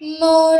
more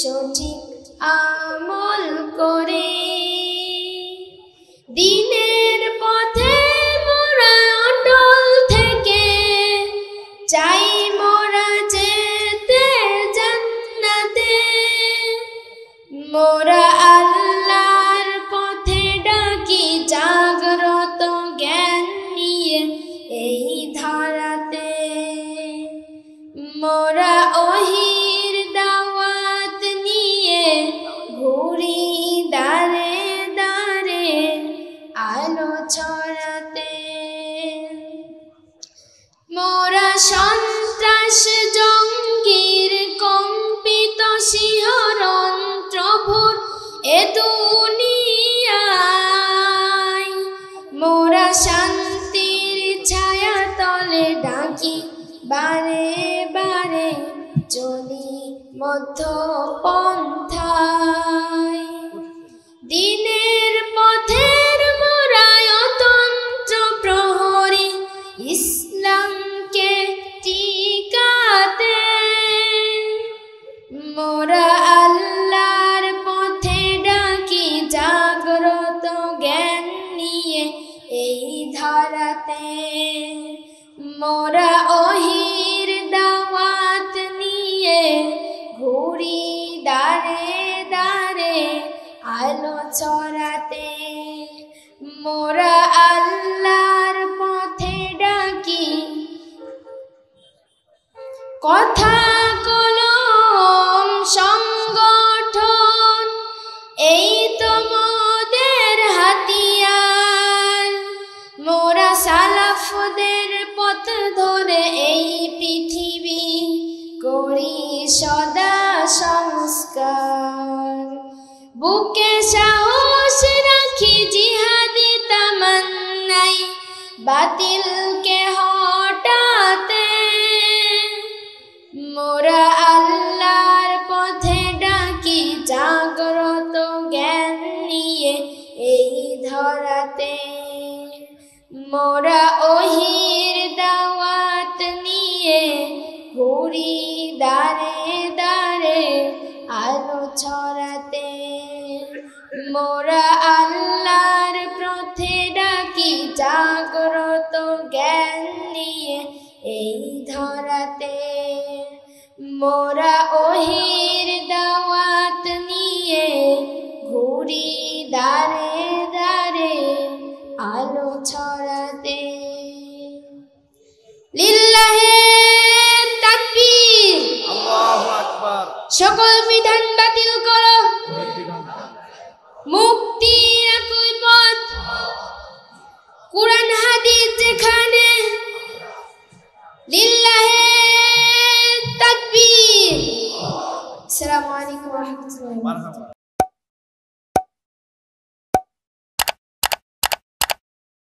সঠিক আমল করে। দিনের পথে মোরা অটল থেকে চাই মোরা যেতে জান্নাতে। মোরা আল্লাহর পথে ডাকি জাগ্রত জ্ঞান নিয়ে এই ধারাতে। মোরা ওহির সন্ত্রাস জঙ্গির কম্পিত শিহরণ প্রভুর এ দুনিয়ায়। মোরা শান্তির ছায়া তলে ডাকি, বারে বারে চলি মধ্য পন্থায় দিনের দাঁড়ে দ্বারে আলো চড়াতে মোরা আল্লাহর পথে ডাকি। কথা সংস্কার বুকে সাহস রাখি জিহাদি তামান্নাই, বাতিলকে হটাতে। মোরা আল্লাহর পথে ডাকি, জাগ্রত জ্ঞান নিয়ে এই ধরাতে। মোরা ওহির দাওয়াত নিয়ে ঘুরি দাঁড়ে ছড়াতে মোরা আল্লাহর পথে ডাকি, জাগ্রত জ্ঞান নিয়ে এই ধরাতে। মোরা ওহির দাওয়াত নিয়ে ঘুরি দাঁড়ে দাঁড়ে আলো ছড়াতে। লিল্লাহে তাকবীর। আল্লাহু আকবার। সকল বিধান বাতিল করো। মুক্তি একই পথ। কোরআন, হাদিস যেখানে লিল্লাহে তাকবীর। আসসালামু আলাইকুম ওয়া রাহমাতুল্লাহি।